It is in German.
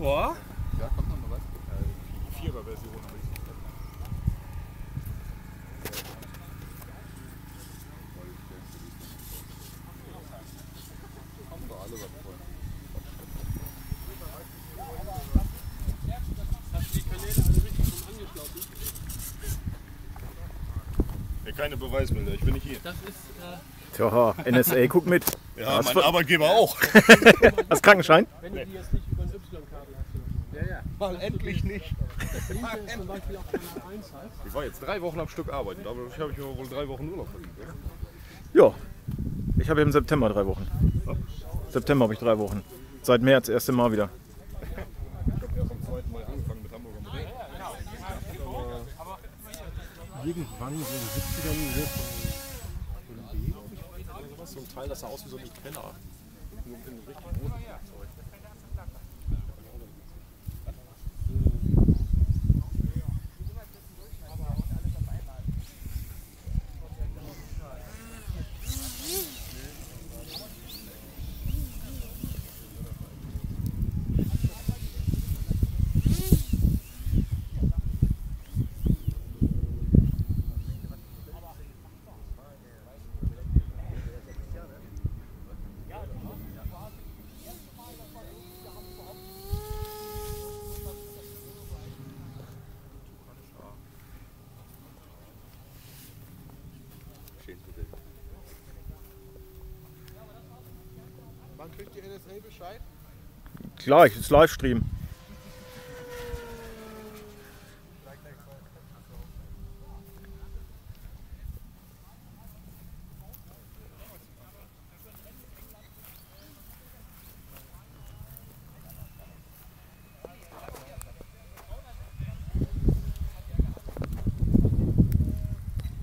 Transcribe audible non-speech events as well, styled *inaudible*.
Boah. Ja, kommt noch was. Die Vierer-Version habe ich nicht. Ja, keine Beweisbilder, ich bin nicht hier. Das ist. Äh Tja, NSA, guck mit. Ja, Was mein für- Arbeitgeber auch. *laughs* Hast Krankenschein? wenn du die jetzt nicht über ein Y-Kabel hast. Ja, ja. Mal endlich nicht. Das Linke ist zum Beispiel auf Kanal 1. Ich war jetzt drei Wochen am Stück arbeiten, dadurch habe ich mir wohl drei Wochen Urlaub verdient. oder? Ja. Ich habe im September drei Wochen. September habe ich drei Wochen. Seit März, erste Mal wieder. Ich habe erst am zweiten Mal angefangen mit Hamburger Modell. Irgendwann so in den 70ern wird von so ein Teil, das sah aus wie so ein Keller. Nur in richtig Wann kriegt die NSA Bescheid? Gleich, ist Livestream.